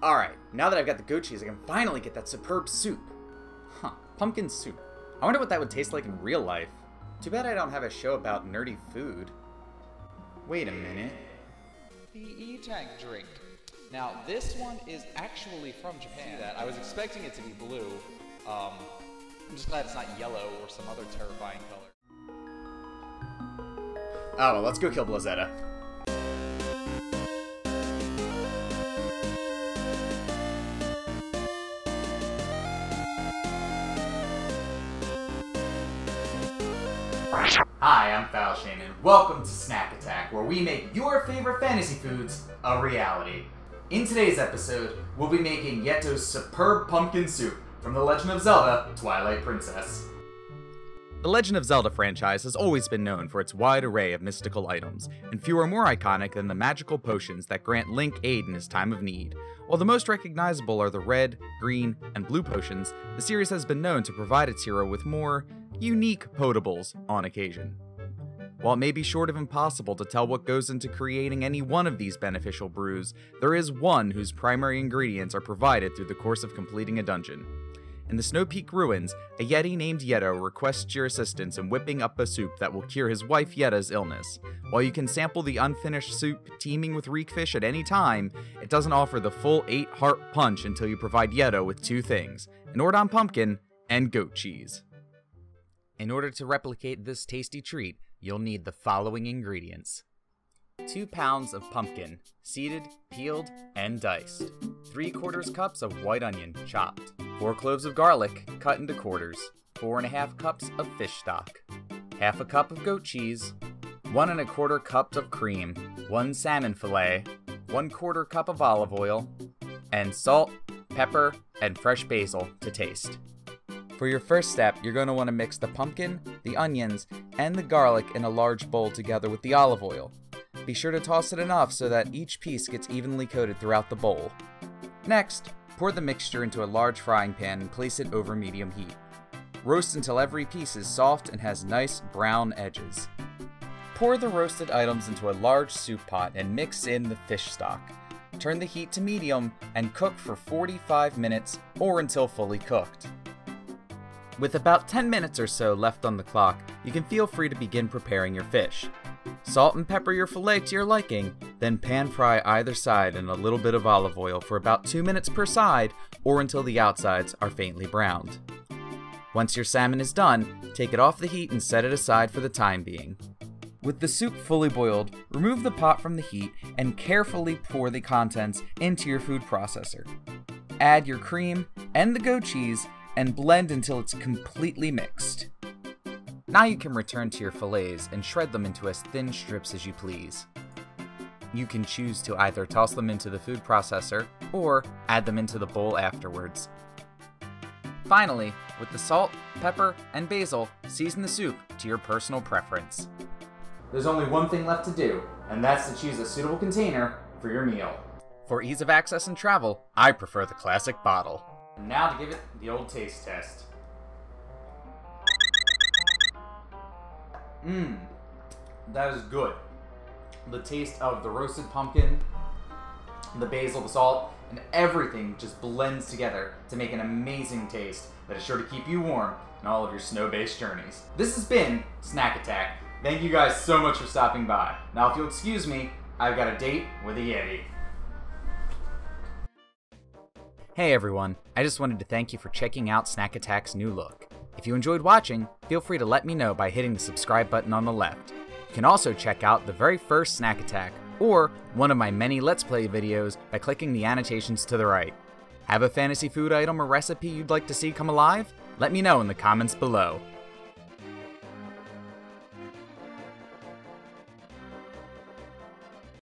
Alright, now that I've got the goat cheese, I can finally get that superb soup. Huh, pumpkin soup. I wonder what that would taste like in real life. Too bad I don't have a show about nerdy food. Wait a minute. The E-Tank drink. Now, this one is actually from Japan. That I was expecting it to be blue. Um, I'm just glad it's not yellow or some other terrifying color. Oh, well, let's go kill Blizzeta. Hi, I'm Falshane, and welcome to Snack Attack, where we make your favorite fantasy foods a reality. In today's episode, we'll be making Yeto's superb pumpkin soup from The Legend of Zelda Twilight Princess. The Legend of Zelda franchise has always been known for its wide array of mystical items, and few are more iconic than the magical potions that grant Link aid in his time of need. While the most recognizable are the red, green, and blue potions, the series has been known to provide its hero with more unique potables on occasion. While it may be short of impossible to tell what goes into creating any one of these beneficial brews, there is one whose primary ingredients are provided through the course of completing a dungeon. In the Snow Peak ruins, a Yeti named Yeto requests your assistance in whipping up a soup that will cure his wife Yetta's illness. While you can sample the unfinished soup teeming with reekfish at any time, it doesn't offer the full 8 heart punch until you provide Yeto with two things an Ordon pumpkin and goat cheese. In order to replicate this tasty treat, you'll need the following ingredients. 2 pounds of pumpkin, seeded, peeled, and diced, 3 quarters cups of white onion, chopped, 4 cloves of garlic, cut into quarters, 4 and a half cups of fish stock, half a cup of goat cheese, 1 and a quarter cups of cream, 1 salmon fillet, 1 quarter cup of olive oil, and salt, pepper, and fresh basil to taste. For your first step, you're going to want to mix the pumpkin, the onions, and the garlic in a large bowl together with the olive oil. Be sure to toss it enough so that each piece gets evenly coated throughout the bowl. Next, pour the mixture into a large frying pan and place it over medium heat. Roast until every piece is soft and has nice brown edges. Pour the roasted items into a large soup pot and mix in the fish stock. Turn the heat to medium and cook for 45 minutes or until fully cooked. With about 10 minutes or so left on the clock, you can feel free to begin preparing your fish. Salt and pepper your fillet to your liking, then pan fry either side in a little bit of olive oil for about 2 minutes per side or until the outsides are faintly browned. Once your salmon is done, take it off the heat and set it aside for the time being. With the soup fully boiled, remove the pot from the heat and carefully pour the contents into your food processor. Add your cream and the goat cheese and blend until it's completely mixed. Now you can return to your fillets and shred them into as thin strips as you please. You can choose to either toss them into the food processor or add them into the bowl afterwards. Finally, with the salt, pepper, and basil, season the soup to your personal preference. There's only one thing left to do, and that's to choose a suitable container for your meal. For ease of access and travel, I prefer the classic bottle. Now to give it the old taste test. Mmm, that is good. The taste of the roasted pumpkin, the basil, the salt, and everything just blends together to make an amazing taste that is sure to keep you warm in all of your snow-based journeys. This has been Snack Attack. Thank you guys so much for stopping by. Now if you'll excuse me, I've got a date with a Yeti. Hey everyone, I just wanted to thank you for checking out Snack Attack's new look. If you enjoyed watching, feel free to let me know by hitting the subscribe button on the left. You can also check out the very first Snack Attack, or one of my many Let's Play videos by clicking the annotations to the right. Have a fantasy food item or recipe you'd like to see come alive? Let me know in the comments below.